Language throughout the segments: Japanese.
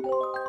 you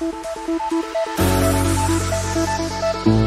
うん。